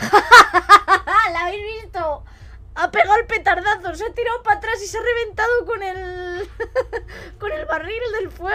¿La habéis visto? Ha pegado el petardazo, se ha tirado para atrás y se ha reventado con el. con el barril del fuego.